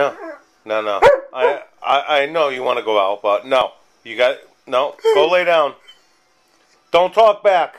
No, no, no. I, I, I know you want to go out, but no. You got no. Go lay down. Don't talk back.